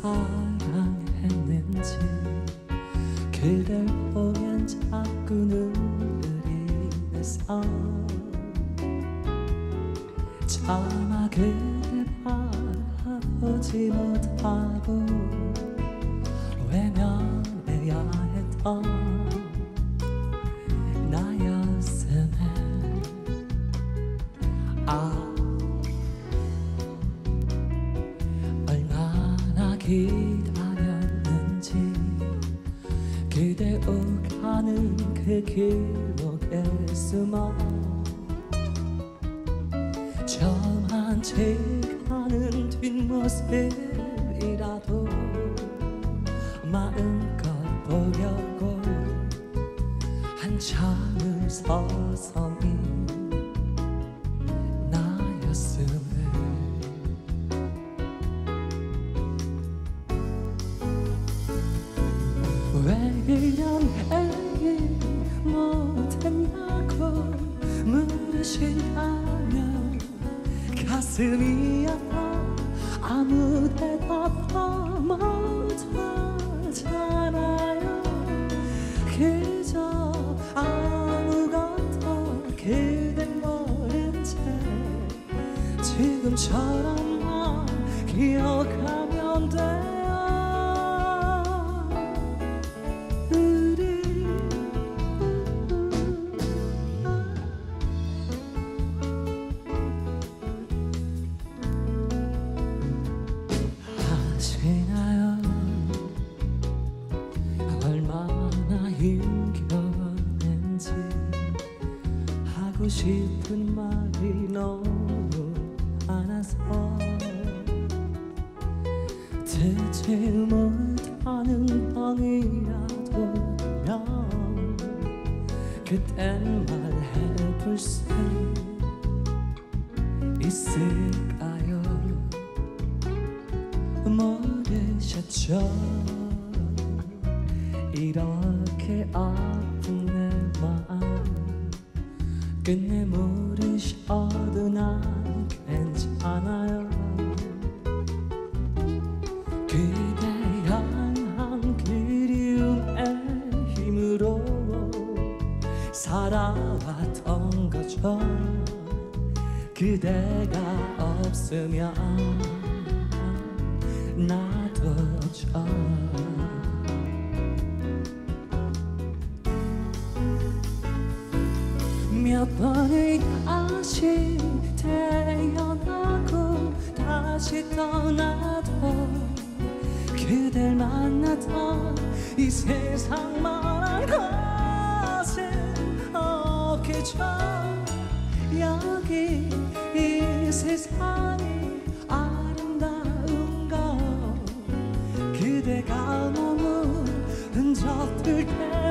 사랑했는지 그댈 보면 자꾸 눈물이 나서 차마 그댈 바라보지 못하고 외면해야 했던 기다렸는지 그대 오가는 그 길목에 숨어 저만 채가는 뒷모습이라도 마음껏 보려고 한참을 서성 1년 애기 못했냐고 물으신다면 가슴이 아파. 아무 대답도 못하잖아요. 그저 아무것도 그댄 모른 채 지금처럼만 기억하면 돼. 하고 싶은 말이 너무 많아서 듣지 못하는 뻥이라도 면 그땐 말해볼 수 있을까요? 모르셨죠? 이렇게 아픈 내 마음 끝내 모르셔도 난 괜찮아요. 그대 향한 그리움의 힘으로 살아왔던 거죠. 그대가 없으면 나도 저 몇 번을 다시 태어나고 다시 떠나도 그댈 만나던 이 세상만한 것은 없겠죠 여기 이 세상이 아름다운 건 그대가 머문 흔적들 때문에